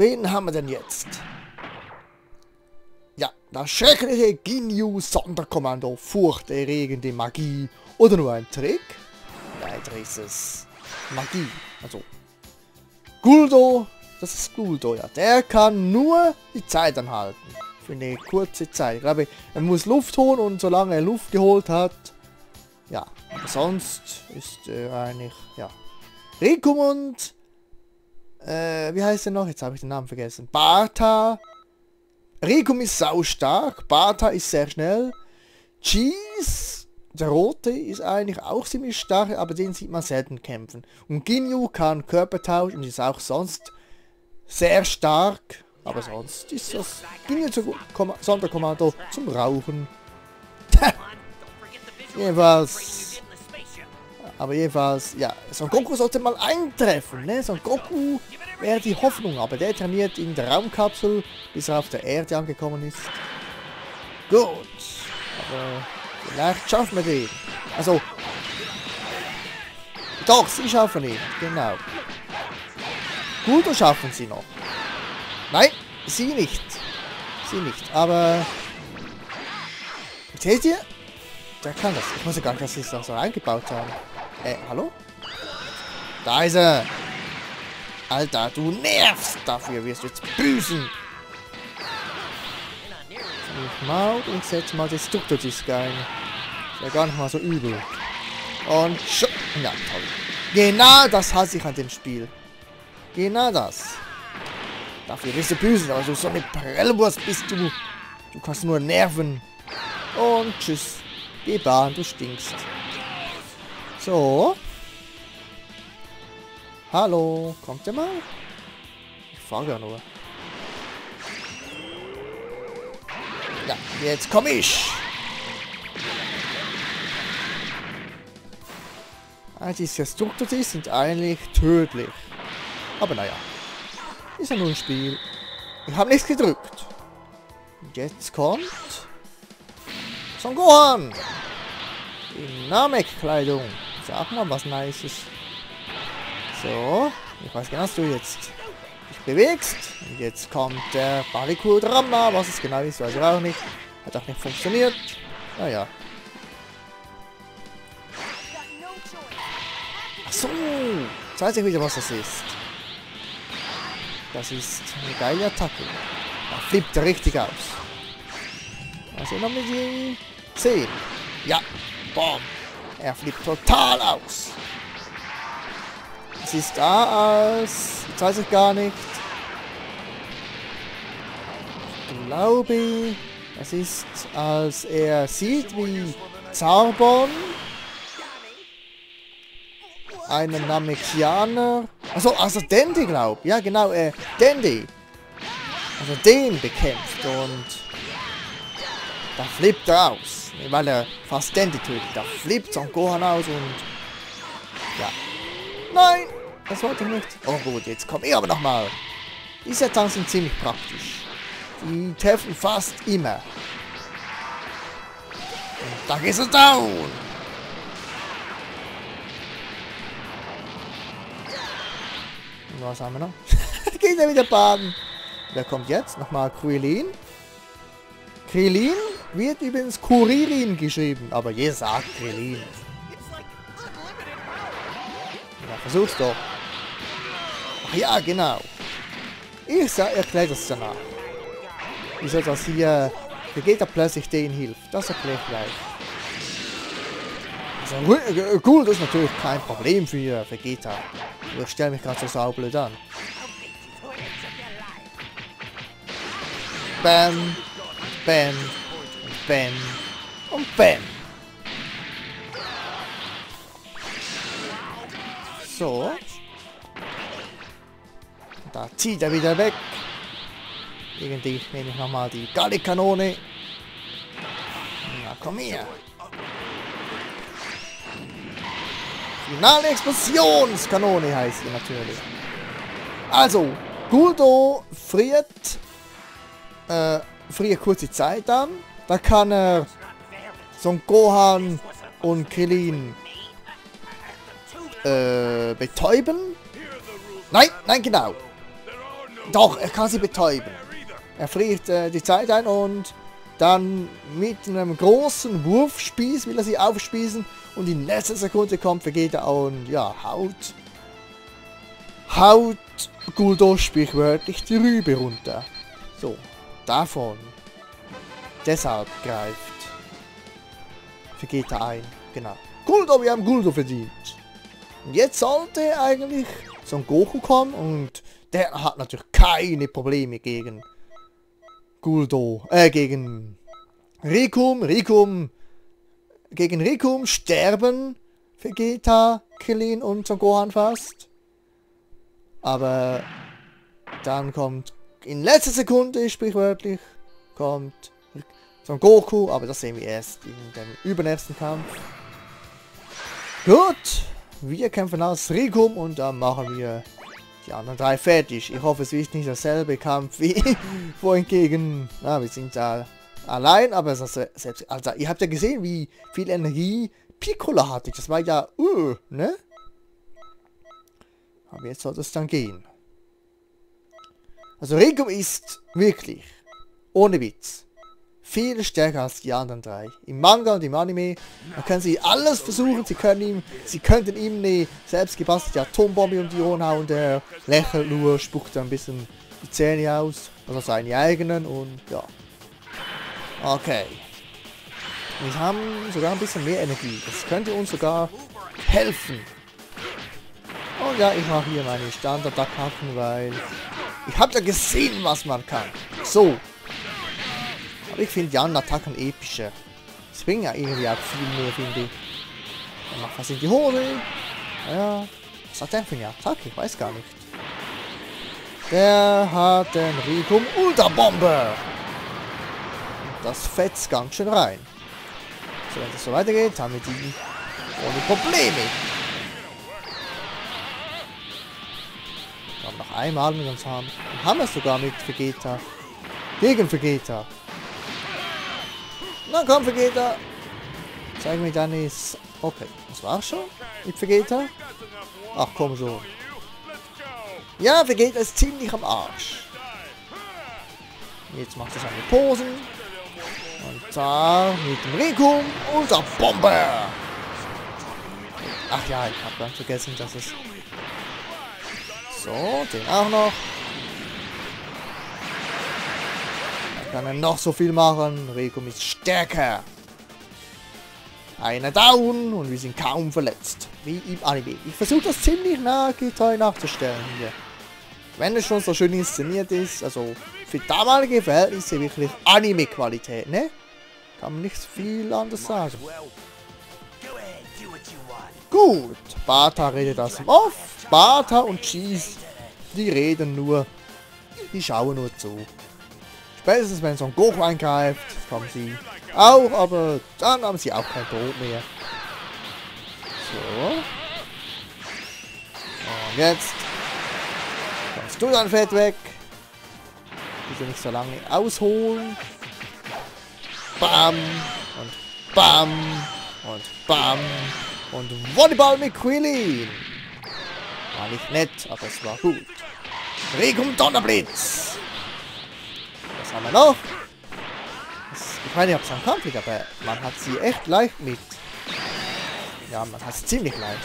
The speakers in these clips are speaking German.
Wen haben wir denn jetzt? Ja, das schreckliche Ginyu Sonderkommando, furchterregende Magie oder nur ein Trick? Leider ist es Magie, also Guldo, das ist Guldo, ja. Der kann nur die Zeit anhalten. Für eine kurze Zeit. Ich glaube, er muss Luft holen und solange er Luft geholt hat, ja. Sonst ist er eigentlich, ja. Rikumund, äh, wie heißt er noch? Jetzt habe ich den Namen vergessen. Barta. Rikum ist sau stark. Barta ist sehr schnell. Cheese, der rote, ist eigentlich auch ziemlich stark, aber den sieht man selten kämpfen. Und Ginyu kann Körpertausch und ist auch sonst sehr stark. Aber sonst ist das Ginyu Sonderkommando zum Rauchen. Jedenfalls. Aber jedenfalls, ja, Son Goku sollte mal eintreffen, ne? Son Goku wäre die Hoffnung, aber der trainiert in der Raumkapsel, bis er auf der Erde angekommen ist. Gut. Aber vielleicht schaffen wir den. Also. Doch, sie schaffen ihn, genau. Und schaffen sie noch. Nein, sie nicht. Sie nicht, aber... Seht ihr? Der kann das. Ich wusste gar nicht, dass sie es noch so eingebaut haben. Äh, hallo? Da ist er. Alter, du nervst. Dafür wirst du jetzt büßen. Ich mal und setze mal Destructor-Disc ein. Ist ja gar nicht mal so übel. Und schon. Ja, toll. Genau das hasse ich an dem Spiel. Genau das. Dafür wirst du büßen, aber du so eine Prellwurst bist du. Du kannst nur nerven. Und tschüss. Geh Bahn, du stinkst. So. Hallo, kommt ihr mal? Ich frage ja nur. Ja, jetzt komm ich. Also diese Strukturen sind eigentlich tödlich. Aber naja. Ist ja nur ein Spiel. Ich habe nichts gedrückt. Jetzt kommt... Son Gohan! Dynamikkleidung. Sag mal was Nices. So. Ich weiß genau, was du jetzt dich bewegst. Und jetzt kommt der Bariku-Drama. Was es genau ist, weiß ich auch nicht. Hat auch nicht funktioniert. Naja. Achso. Jetzt weiß ich wieder, was das ist. Das ist eine geile Attacke. Da flippt er richtig aus. Also noch mit die 10. Ja. Boom. Er flippt total aus. Es ist da als... Jetzt weiß ich gar nicht. Ich glaube, es ist, als er sieht, wie Zarbon einen Namekianer... Also, also Dandy, glaube Ja, genau, äh, Dandy. Also den bekämpft und da flippt er aus. Weil er fast Dandy tötet. Da flippt Son Gohan aus und... Ja. Nein! Das wollte ich nicht. Oh gut, jetzt komme ich aber nochmal. Diese Tanks sind ziemlich praktisch. Die treffen fast immer. Und da geht es down. Und was haben wir noch? geht er wieder baden. Wer kommt jetzt? Nochmal Krillin. Krillin wird übrigens Kuririn geschrieben, aber jeder sagt Krillin. Ja, versuch's doch. Ach ja, genau. Ich erkläre das danach. Wieso das hier Vegeta plötzlich den hilft. Das erkläre ich gleich. Also, cool, das ist natürlich kein Problem für Vegeta. Ich stelle mich gerade so saublöd an. Bam. Bam. Bam. Und Bam. So. Da zieht er wieder weg. Irgendwie nehme ich nochmal die Gallikanone. Na komm her. Finale Explosionskanone heißt sie natürlich. Also, Guldo friert, äh, friert kurze Zeit an. Da kann er Son Gohan und Krillin äh, betäuben. Nein, nein, genau. Doch, er kann sie betäuben. Er friert äh, die Zeit ein und dann mit einem großen Wurfspieß will er sie aufspießen und in letzter Sekunde kommt Vegeta und ja, haut haut Guldo sprichwörtlich die Rübe runter. So, davon. Deshalb greift Vegeta ein. Genau. Guldo, wir haben Guldo verdient. Und jetzt sollte eigentlich Son Goku kommen und der hat natürlich keine Probleme gegen Guldo, äh, gegen Rikum, Rikum, gegen Rikum sterben Vegeta, Krillin und Son Gohan fast. Aber dann kommt in letzter Sekunde, sprichwörtlich, kommt Son Goku, aber das sehen wir erst in dem übernächsten Kampf. Gut, wir kämpfen aus Rikum und dann machen wir die anderen drei fertig. Ich hoffe, es ist nicht derselbe Kampf wie vorhin gegen... Na, wir sind da allein, aber selbst... Also, ihr habt ja gesehen, wie viel Energie Piccolo hatte. Das war ja... Uh, ne? Aber jetzt soll es dann gehen. Also Rikum ist wirklich, ohne Witz, viel stärker als die anderen drei. Im Manga und im Anime, da können sie alles versuchen, sie können ihm, sie könnten ihm eine selbstgebastelte Atombombe um die Ohren hauen, der lächelt nur, spuckt ein bisschen die Zähne aus, also seine eigenen und ja. Okay. Wir haben sogar ein bisschen mehr Energie, das könnte uns sogar helfen. Und ja, ich mache hier meine Standard-Attacken, weil ich habe ja gesehen, was man kann. So, aber ich finde die anderen Attacken epischer. Bringen ja irgendwie auch viel mehr, finde ich. Er macht was in die Hose. Ja, was hat der für eine Attacke? Ich weiß gar nicht. Der hat den Rikum Ultra-Bombe. Das fetzt ganz schön rein. So, wenn das so weitergeht, haben wir die ohne Probleme. Noch einmal mit uns haben. Haben wir sogar mit Vegeta. Gegen Vegeta. Na komm, Vegeta. Zeig mir. S okay, das war's schon mit Vegeta. Ach komm schon. Ja, Vegeta ist ziemlich am Arsch. Jetzt macht er seine Posen. Und da mit dem Rikum und der Bombe. Ach ja, ich habe ganz vergessen, dass es... So, den auch noch. Kann er noch so viel machen. Rekum ist stärker. Einer down und wir sind kaum verletzt. Wie im Anime. Ich versuche das ziemlich nah nachzustellen hier. Wenn es schon so schön inszeniert ist, also für damalige Verhältnisse wirklich Anime-Qualität, ne? Kann man nicht viel anders sagen. Gut, Bata redet das off. Bata und Cheese, die reden nur. Die schauen nur zu. Spätestens wenn Son Goku eingreift, kommen sie auch, aber dann haben sie auch kein Brot mehr. So. Und jetzt kommst du dein Fett weg. Bitte nicht so lange ausholen. Bam. Und bam. Und bam. Und Volleyball mit Quillin. War nicht nett, aber es war gut. Regum Donnerblitz haben wir noch? ich meine, ich habe es Kampf aber man hat sie echt leicht mit. Ja, man hat es ziemlich leicht.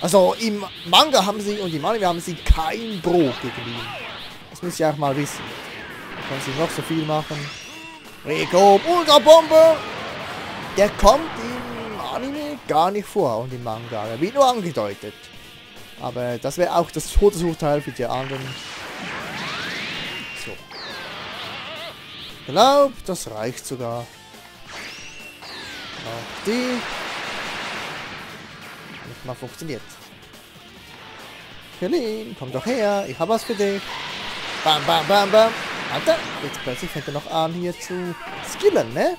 Also im Manga haben sie und im Anime haben sie kein Brot gegen ihn. Das müsst ihr auch mal wissen. Da können sie noch so viel machen. Rico, Ultra Bombe! Der kommt im Anime gar nicht vor und im Manga. Er wird nur angedeutet. Aber das wäre auch das Todesurteil für die anderen glaube, das reicht sogar. Auch die. Nicht mal funktioniert. Kelly, komm doch her. Ich habe was für dich. Bam, bam, bam, bam. Alter, jetzt plötzlich fängt er noch an hier zu skillen, ne?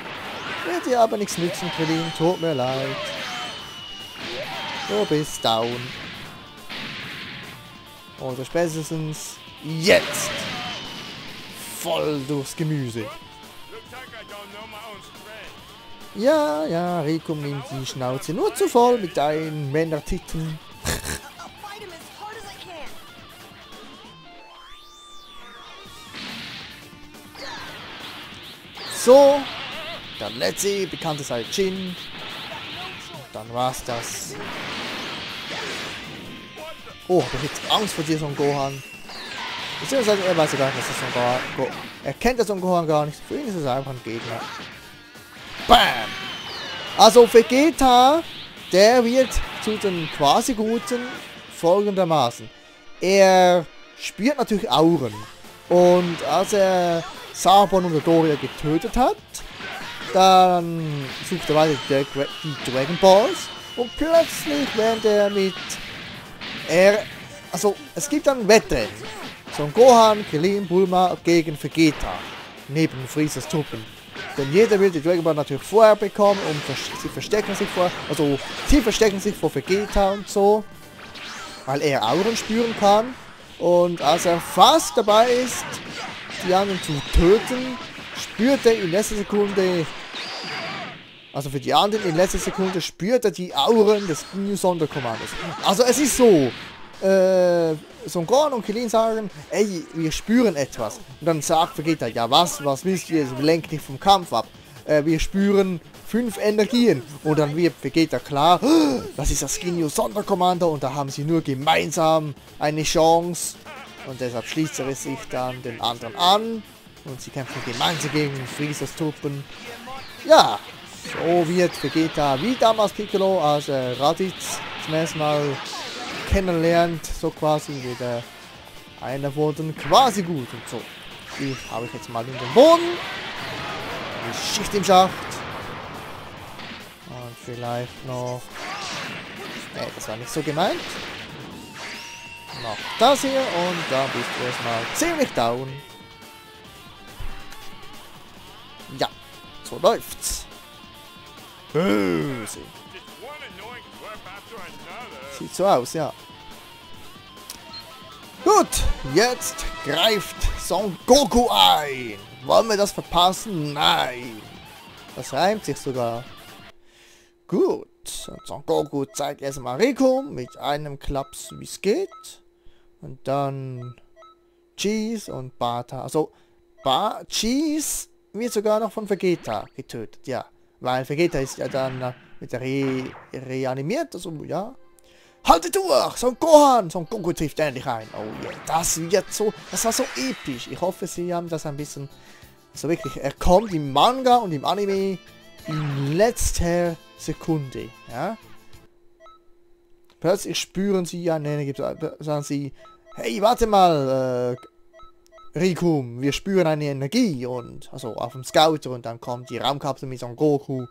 Wird dir aber nichts nützen, Krillin. Tut mir leid. Du bist down. Oder spätestens jetzt. Voll durchs Gemüse. Ja, ja, Rico nimmt die Schnauze nur zu voll mit deinen Männertiteln. so, dann let's Letzi bekannte Saiyajin. Und dann war's das. Oh, hab ich jetzt Angst vor dir, Son Gohan. Beziehungsweise er weiß ja gar nicht, dass das Son Gohan... Er kennt das Son Gohan gar nicht. Für ihn ist es einfach ein Gegner. Bam! Also Vegeta, der wird zu den quasi Guten folgendermaßen. Er spürt natürlich Auren. Und als er Sabon und Doria getötet hat, dann sucht er weiter die, die Dragon Balls. Und plötzlich, während er mit... Er... Also, es gibt dann Wettrennen. Son Gohan, Krillin, Bulma gegen Vegeta. Neben Freezers Truppen. Denn jeder will die Dragon Ball natürlich vorher bekommen und sie verstecken sich vor, also sie verstecken sich vor Vegeta und so, weil er Auren spüren kann. Und als er fast dabei ist, die anderen zu töten, spürt er in letzter Sekunde, also für die anderen in letzter Sekunde spürt er die Auren des New Sonderkommandos. Also es ist so, äh, Son Gohan und Krillin sagen, ey, wir spüren etwas. Und dann sagt Vegeta, ja was, was willst du jetzt, lenk nicht vom Kampf ab. Äh, wir spüren fünf Energien. Und dann wird Vegeta klar, das ist das Ginyu Sonderkommando und da haben sie nur gemeinsam eine Chance. Und deshalb schließt er sich dann den anderen an. Und sie kämpfen gemeinsam gegen Freezers Truppen. Ja, so wird Vegeta wie damals Piccolo als äh, Raditz zum ersten Mal kennenlernt, so quasi wieder einer wurden quasi gut und so. Die habe ich jetzt mal in den Boden. Die Schicht im Schacht. Und vielleicht noch... Ne, das war nicht so gemeint. Noch das hier und dann bist du erstmal ziemlich down. Ja, so läuft's. Böse. Sieht so aus, ja. Gut, jetzt greift Son Goku ein. Wollen wir das verpassen? Nein. Das reimt sich sogar. Gut. Son Goku zeigt erstmal Rico mit einem Klaps, wie es geht. Und dann Cheese und Bata. Also, ba Cheese wird sogar noch von Vegeta getötet, ja. Weil Vegeta ist ja dann mit der Re reanimiert, also ja. Haltet durch! Son Gohan! Son Goku trifft endlich ein. Oh yeah, das wird so, das war so episch. Ich hoffe, sie haben das ein bisschen, so wirklich, er kommt im Manga und im Anime in letzter Sekunde, ja. Plötzlich spüren sie eine Energie, sagen sie, hey, warte mal, äh, Rikum, wir spüren eine Energie und, also auf dem Scouter und dann kommt die Raumkapsel mit Son Goku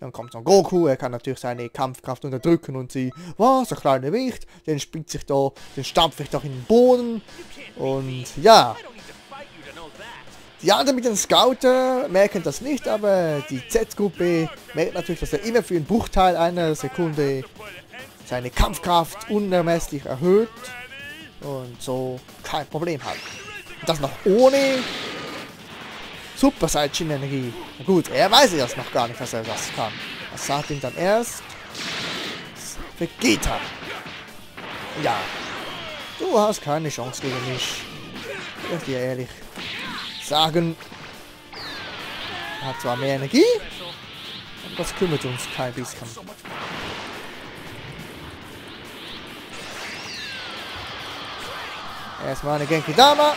dann kommt Son Goku, er kann natürlich seine Kampfkraft unterdrücken und sie, was, der kleine Wicht, den springt sich da, den stampft ich doch in den Boden. Und ja. Die anderen mit den Scouter merken das nicht, aber die Z-Gruppe merkt natürlich, dass er immer für einen Bruchteil einer Sekunde seine Kampfkraft unermesslich erhöht und so kein Problem hat. Das noch ohne Super Saiyajin-Energie. Gut, er weiß erst noch gar nicht, dass er das kann. Was sagt ihm dann erst? Vegeta. Ja. Du hast keine Chance gegen mich. Ich dir ehrlich sagen. Er hat zwar mehr Energie, aber das kümmert uns kein bisschen. Erstmal eine Genki Dama.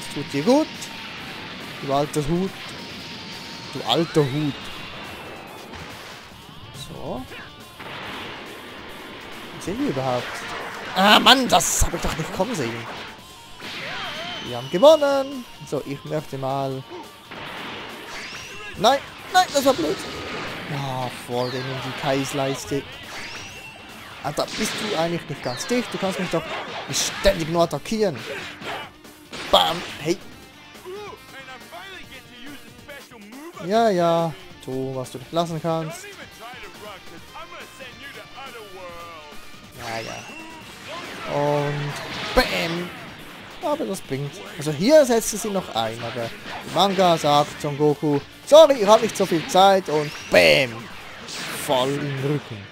Das tut dir gut. Du alter Hut. Du alter Hut. So. Was sehen wir überhaupt? Ah, Mann, das habe ich doch nicht kommen sehen. Wir haben gewonnen. So, ich möchte mal... Nein, nein, das war blöd. Ja, oh, voll in die Kaisleiste. Alter, bist du eigentlich nicht ganz dicht? Du kannst mich doch ständig nur attackieren. Bam, hey, Ja, ja. Tu, was du nicht lassen kannst. Ja, ja. Und BAM! Aber das bringt. Also hier setzt sie noch ein, aber Manga sagt Son Goku, sorry, ich habe nicht so viel Zeit und BAM! Voll im Rücken.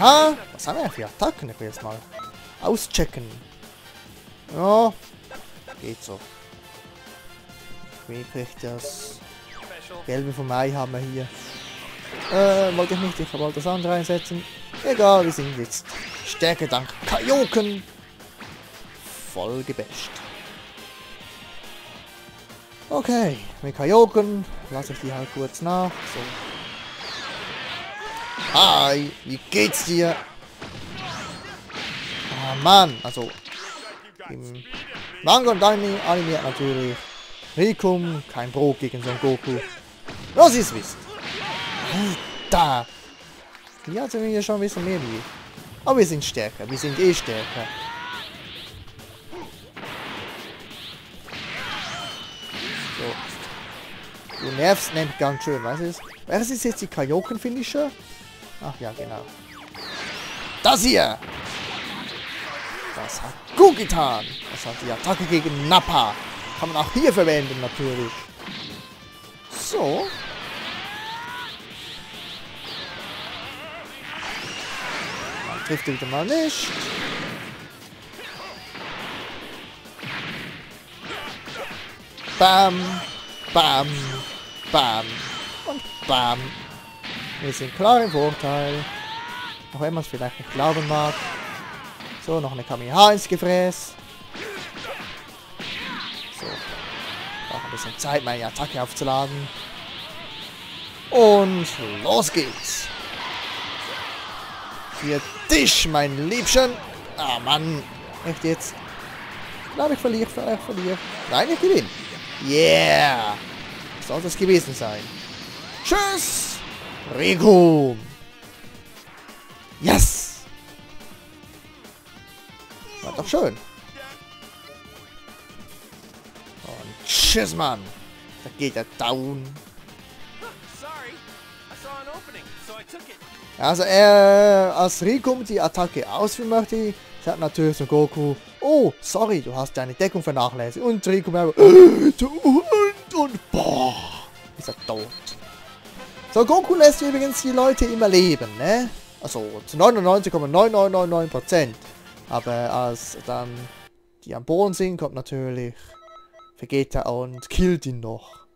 Ja, was haben wir für Attacken? Ich will jetzt mal auschecken. Ja, geht so. Kriegt das? Gelbe vom Ei haben wir hier. Äh, wollte ich nicht, ich wollte das andere einsetzen. Egal, wir sind jetzt Stärke dank Kajoken voll gebasht. Okay, mit Kajoken lasse ich die halt kurz nach. So. Hi, wie geht's dir? Mann, also im Manga und Anime animiert natürlich Rikum, kein Brot gegen Son Goku. Was ist wisst. Alter! Die hat ja schon ein bisschen mehr wie. Aber wir sind stärker, wir sind eh stärker. So. Du nervst nämlich ganz schön, weißt du? Was ist jetzt die Kajoken-Finisher? Ach ja, genau. Das hier! Das hat gut getan. Das hat die Attacke gegen Nappa. Kann man auch hier verwenden, natürlich. So. Man trifft wieder mal nicht. Bam, bam, bam und bam. Wir sind klar im Vorteil. Auch wenn man es vielleicht nicht glauben mag. So, noch eine Kamehameha ins Gefräß. So. Braucht ein bisschen Zeit, meine Attacke aufzuladen. Und los geht's. Für dich, mein Liebchen. Ah, Mann. Echt jetzt? Ich glaube, ich verliere, ich verliere. Nein, ich gewinne. Yeah. Soll das gewesen sein. Tschüss. Rico. Yes. Doch schön. Und tschüss, Mann. Da geht er down. Also er, als Rikum die Attacke ausführen möchte, sagt natürlich so Goku, oh, sorry, du hast deine Deckung vernachlässigt. Und Rikum einfach, äh, und, und, boah, ist er tot. So, Goku lässt übrigens die Leute immer leben, ne? Also zu 99,9999%. Aber als dann die am Boden sind, kommt natürlich Vegeta und killt ihn noch.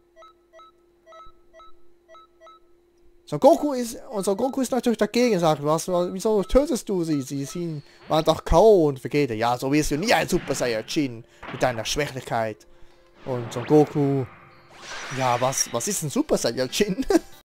So Goku ist, und so Goku ist natürlich dagegen, sagt, was, wieso tötest du sie? Sie sind, waren doch K.O. und Vegeta, ja, so wirst du nie ein Super Saiyajin mit deiner Schwächlichkeit. Und so Goku, ja, was, was ist ein Super Saiyajin?